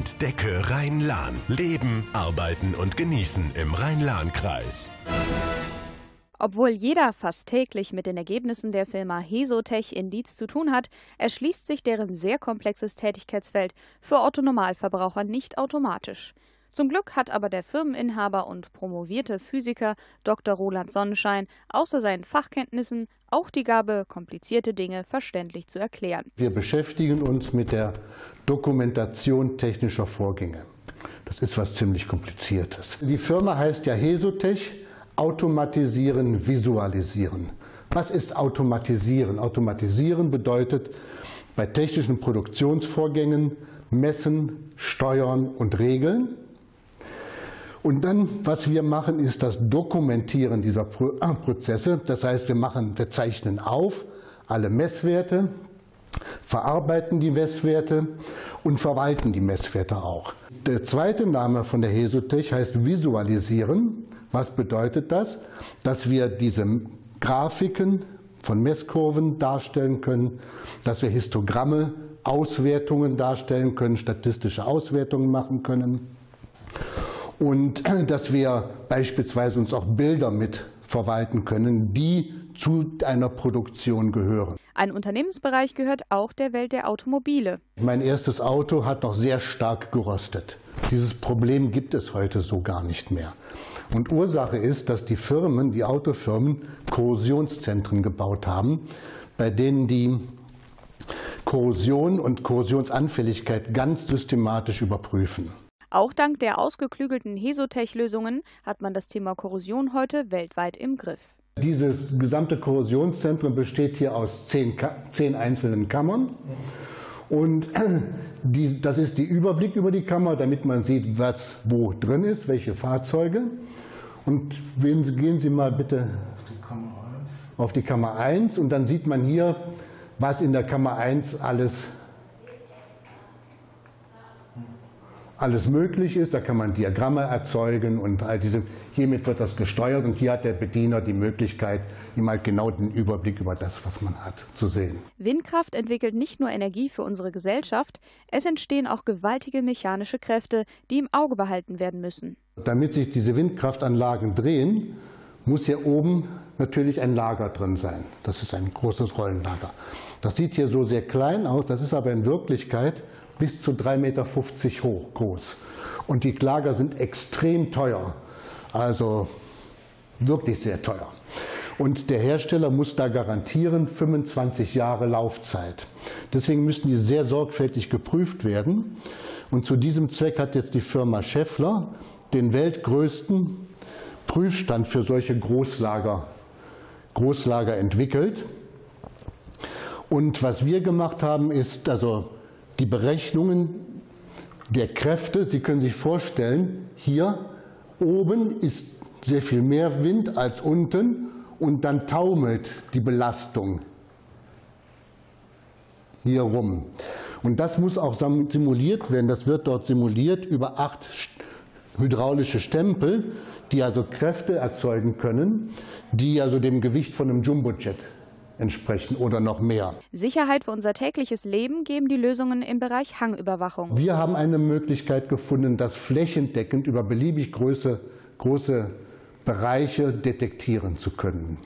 Entdecke Rhein-Lahn. Leben, arbeiten und genießen im Rhein-Lahn-Kreis. Obwohl jeder fast täglich mit den Ergebnissen der Firma Hesotech in Dietz zu tun hat, erschließt sich deren sehr komplexes Tätigkeitsfeld für Otto-Normalverbraucher nicht automatisch. Zum Glück hat aber der Firmeninhaber und promovierte Physiker Dr. Roland Sonnenschein außer seinen Fachkenntnissen auch die Gabe, komplizierte Dinge verständlich zu erklären. Wir beschäftigen uns mit der Dokumentation technischer Vorgänge. Das ist was ziemlich Kompliziertes. Die Firma heißt ja Hesotech, automatisieren, visualisieren. Was ist automatisieren? Automatisieren bedeutet bei technischen Produktionsvorgängen messen, steuern und regeln. Und dann, was wir machen, ist das Dokumentieren dieser äh, Prozesse. Das heißt, wir, machen, wir zeichnen auf alle Messwerte, verarbeiten die Messwerte und verwalten die Messwerte auch. Der zweite Name von der Hesotech heißt Visualisieren. Was bedeutet das? Dass wir diese Grafiken von Messkurven darstellen können, dass wir Histogramme, Auswertungen darstellen können, statistische Auswertungen machen können und dass wir beispielsweise uns auch Bilder mit verwalten können, die zu einer Produktion gehören. Ein Unternehmensbereich gehört auch der Welt der Automobile. Mein erstes Auto hat noch sehr stark gerostet. Dieses Problem gibt es heute so gar nicht mehr. Und Ursache ist, dass die Firmen, die Autofirmen, Korrosionszentren gebaut haben, bei denen die Korrosion und Korrosionsanfälligkeit ganz systematisch überprüfen. Auch dank der ausgeklügelten Hesotech-Lösungen hat man das Thema Korrosion heute weltweit im Griff. Dieses gesamte Korrosionszentrum besteht hier aus zehn, zehn einzelnen Kammern. Und die, das ist der Überblick über die Kammer, damit man sieht, was wo drin ist, welche Fahrzeuge. Und gehen Sie mal bitte auf die Kammer 1. Auf die Kammer 1 und dann sieht man hier, was in der Kammer 1 alles alles möglich ist. Da kann man Diagramme erzeugen und all diese. Hiermit wird das gesteuert und hier hat der Bediener die Möglichkeit, ihm halt genau den Überblick über das, was man hat, zu sehen. Windkraft entwickelt nicht nur Energie für unsere Gesellschaft, es entstehen auch gewaltige mechanische Kräfte, die im Auge behalten werden müssen. Damit sich diese Windkraftanlagen drehen, muss hier oben natürlich ein Lager drin sein. Das ist ein großes Rollenlager. Das sieht hier so sehr klein aus, das ist aber in Wirklichkeit bis zu 3,50 Meter hoch groß. Und die Lager sind extrem teuer, also wirklich sehr teuer. Und der Hersteller muss da garantieren 25 Jahre Laufzeit. Deswegen müssen die sehr sorgfältig geprüft werden. Und zu diesem Zweck hat jetzt die Firma Scheffler den weltgrößten Prüfstand für solche Großlager, Großlager entwickelt. Und was wir gemacht haben, ist also die Berechnungen der Kräfte. Sie können sich vorstellen, hier oben ist sehr viel mehr Wind als unten und dann taumelt die Belastung hier rum. Und das muss auch simuliert werden. Das wird dort simuliert über acht hydraulische Stempel, die also Kräfte erzeugen können, die also dem Gewicht von einem Jumbojet entsprechen oder noch mehr. Sicherheit für unser tägliches Leben geben die Lösungen im Bereich Hangüberwachung. Wir haben eine Möglichkeit gefunden, das flächendeckend über beliebig große, große Bereiche detektieren zu können.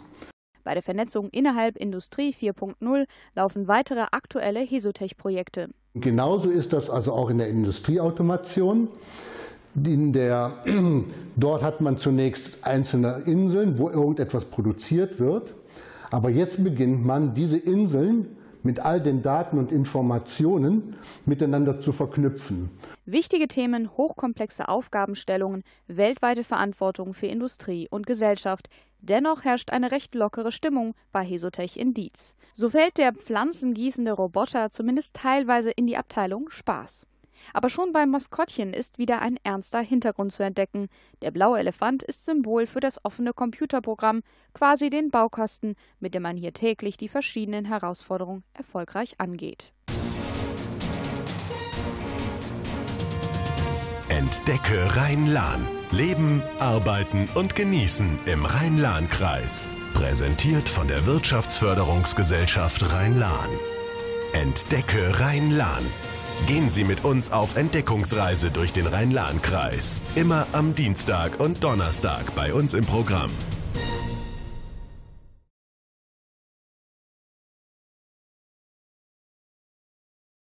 Bei der Vernetzung innerhalb Industrie 4.0 laufen weitere aktuelle Hesotech-Projekte. Genauso ist das also auch in der Industrieautomation. In der, dort hat man zunächst einzelne Inseln, wo irgendetwas produziert wird. Aber jetzt beginnt man, diese Inseln mit all den Daten und Informationen miteinander zu verknüpfen. Wichtige Themen, hochkomplexe Aufgabenstellungen, weltweite Verantwortung für Industrie und Gesellschaft. Dennoch herrscht eine recht lockere Stimmung bei Hesotech in Dietz. So fällt der pflanzengießende Roboter zumindest teilweise in die Abteilung Spaß. Aber schon beim Maskottchen ist wieder ein ernster Hintergrund zu entdecken. Der blaue Elefant ist Symbol für das offene Computerprogramm, quasi den Baukasten, mit dem man hier täglich die verschiedenen Herausforderungen erfolgreich angeht. Entdecke Rhein-Lahn. Leben, arbeiten und genießen im Rhein-Lahn-Kreis. Präsentiert von der Wirtschaftsförderungsgesellschaft Rhein-Lahn. Entdecke Rhein-Lahn. Gehen Sie mit uns auf Entdeckungsreise durch den Rhein-Lahn-Kreis. Immer am Dienstag und Donnerstag bei uns im Programm.